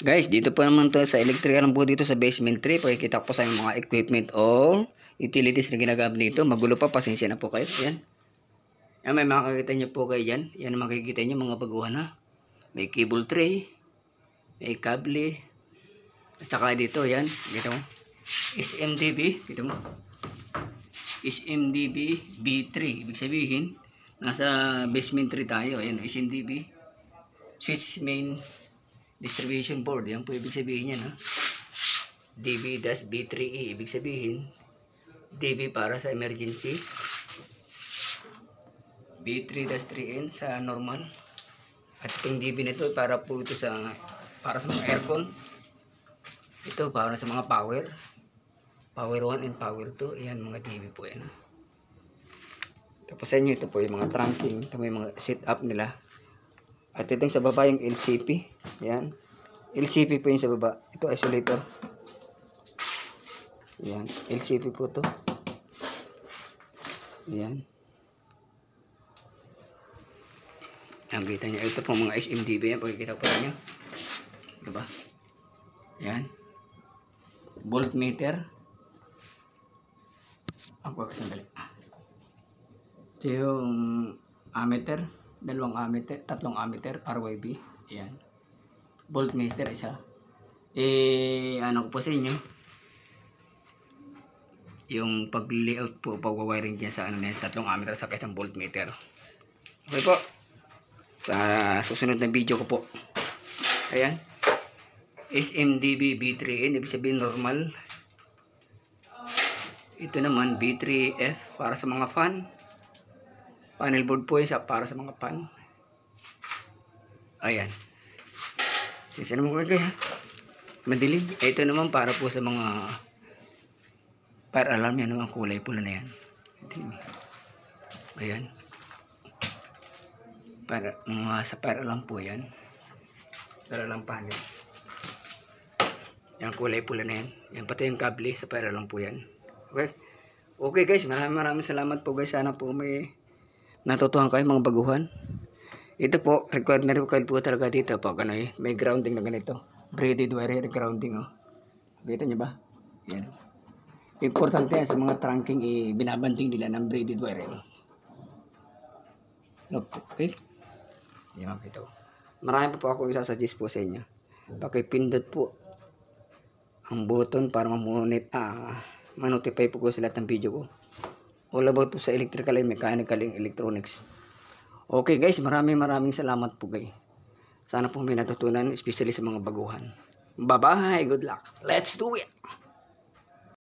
Guys, dito po naman to sa electrical po dito sa basement 3. Pakikita ko po sa mga equipment o utilities na ginagamit dito. Magulo pa, pasensya na po kayo. Yan. Yan, may makakita nyo po kayo dyan. Yan ang makikita nyo mga baguhan ha. May cable tray. May kable. At saka dito, yan. Dito mo. SMDB. Dito mo. SMDB B3. Ibig sabihin, nasa basement 3 tayo. Ayan, SMDB. Switch main distribution board. Yan po ibig sabihin yan. Ha? DB-B3E. Ibig sabihin, DB para sa emergency. B3-3N sa normal. At itong DB nito para po ito sa para sa mga aircon. Ito para sa mga power. Power 1 and power 2. Ayan mga DB po yan. ha. Tapos sa inyo ito po yung mga trunking. Ito may mga setup nila. At itong sa baba yung LCP. Yan. LCP po yung sa baba. Ito isolator. Yan. LCP po to. Yan. Yan, kita nyo. Ito po mga SMDB yan. Pagkikita po nyo. Diba? Yan. Voltmeter. Ako, sandali. Ah. Ito yung ammeter. Dalawang ammeter. Tatlong ammeter. RYB. Yan. Voltmeter isa. Eh, ano ko po sa inyo. Yung pag-layout po, pag-wiring dyan sa ano na tatlong ammeter sa isang voltmeter. Okay po. Sa susunod na video ko po. Ayan. SMDB B3N, ibig sabihin normal. Ito naman B3F para sa mga fan. Panel board po yun para sa mga fan. Ayan. Isa naman ko kaya. Madilim. Ito naman para po sa mga fire alarm yan naman kulay pula na yan. Ayan. Para mga sa fire alarm po yan. Fire alarm panel. Yan kulay pula na yan. Yan pati yung kable sa fire alarm po yan. Okay. Okay guys, maraming maraming salamat po guys. Sana po may natutuhan kayo mga baguhan. Ito po, required na required po talaga dito po. Ano eh, may grounding na ganito. Braided wire grounding oh. Kita niyo ba? Yan. Importante yan sa mga trunking, eh, binabanding nila ng braided wire. Eh. Look, okay? Yan, makita ko. Marami pa po ako isasuggest po sa inyo. Pakipindot po ang button para mamunit, ah, manotify po ko sa lahat ng video ko. All about po sa electrical and mechanical and electronics. Okay guys, maraming maraming salamat po guys. Sana po may natutunan, especially sa mga baguhan. Bye-bye, good luck. Let's do it!